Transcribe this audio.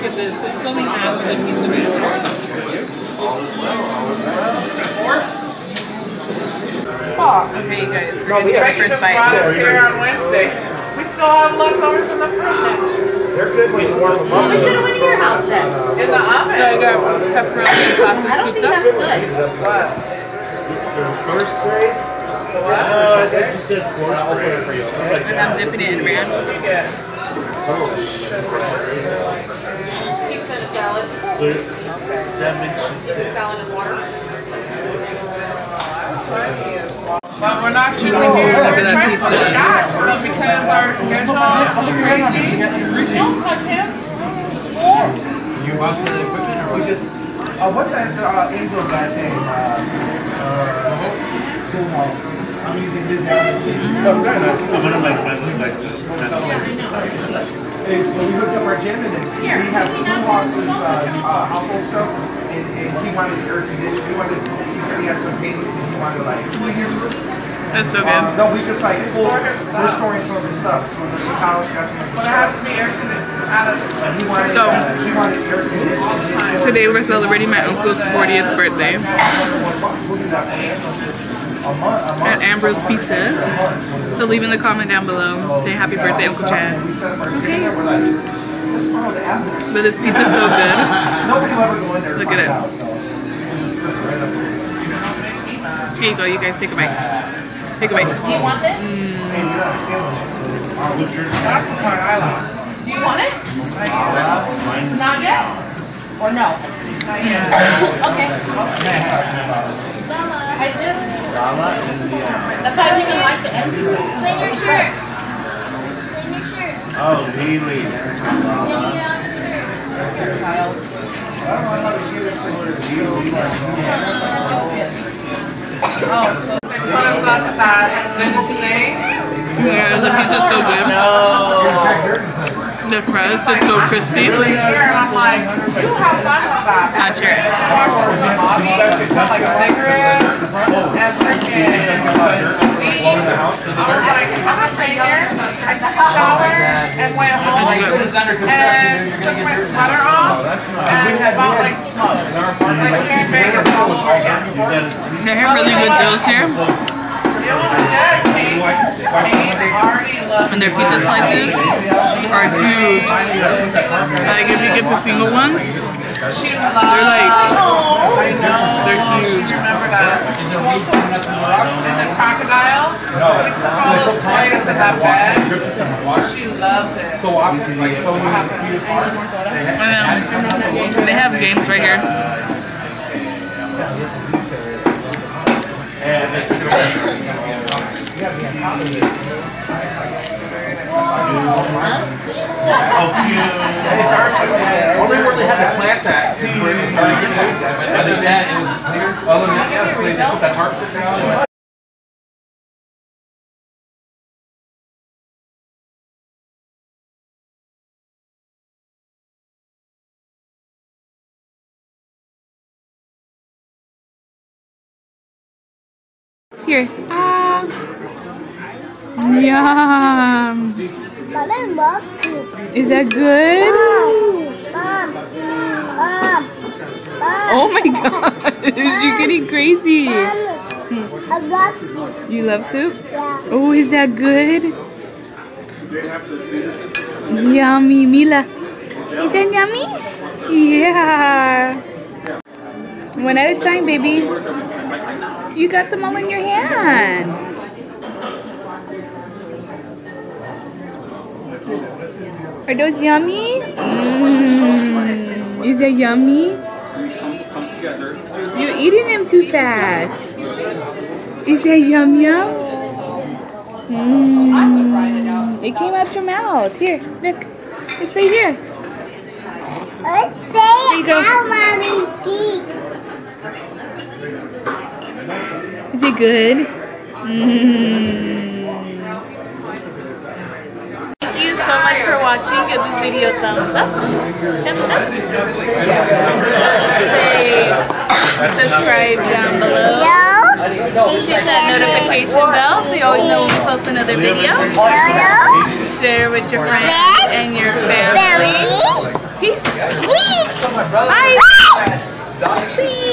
pizzas. There's only half of the pizza available. Okay, guys, we're gonna we have- first just bite. brought us here on Wednesday. We still have leftovers in the fridge. They're good when you warm them up. We should have went to your house then. In the So I oven. got pepperoni and I sausage don't think that's pizza. good. What? First grade? What? Uh, I think you said fourth I'll put it for you. And I'm dipping it in ranch. What do you get? Pizza and a salad. So that makes you sick. Salad and water. But we're not choosing here. We're trying to put shots, but because our schedule is so crazy, don't touch him. You want the equipment or We just, uh, what's that uh, angel guy's name? Uh, uh, Koolhaas. I'm using his name. I'm gonna make my like this. Hey, well, we hooked up our gym and then we have Koolhaas's uh, uh, household stuff, and, and he wanted the air conditioning. He wanted, he said he had some paintings and he wanted like. That's so Um, good. no, we just like pulled, Store his we're storing some of his stuff. So the house got some. But it has to be air conditioned out of. And he wanted, So- uh, wanted air conditioning. Today we're celebrating my uncle's 40th birthday We'll do that a month, a month. at Ambrose Pizza. So leave in the comment down below. Say happy birthday, Uncle Chad. Okay. But this pizza's so good. Nobody will ever go in there. Look at it. out, so we'll just flip it right up there. Here you go. You guys take a bite. Take a bite. Do you want this? Hey, you're not stealing it. That's the part I like. Do you want it? Not yet? Or no? Not yet. Okay. I just. Uh, That's why I didn't even like the end pizza. Clean your shirt. Clean your shirt. Oh, really? Then you get on the shirt. Child. Oh, so they put us up at that extended stay? Yeah, the pizza's so good. The crust is so crispy. Really here, and I'm like, you have fun with that. Not sure. Talk with my mommy, smell like cigarettes, and freaking weed. I was like, I'm not staying here. I took a shower and went home and took my sweater off and smelled like smoke. Like here in Vegas all over again. They have really good deals here. It was good. And their pizza slices are huge. Like if you get the single ones, They're like- they're huge. Remember that? And the crocodile? We took all those toys in that bed. She loved it. And then um, they have games right here. Only where they had the plants at. is where they started getting it. Other than that, it was clear. Other than that, that's where put that tarp down. Here. Ah. Yum. But I love you. Is that good? Oh my god. You're getting crazy. I love you. You love soup? Yeah. Oh, is that good? Yummy, Mila. Is that yummy? Yeah. One at a time, baby. You got them all in your hand. Are those yummy? Mmm. Is that yummy? You're eating them too fast. Is that yum yum? Mmm. It came out your mouth. Here, look. It's right here. Let's you go. mommy. See. Is it good? Mmm. Thank you so much for watching. Give this video a thumbs up. Thumbs up. Say subscribe down below. Hit that notification bell so you always know when we post another video. Share with your friends and your family. Peace. Bye. Dog See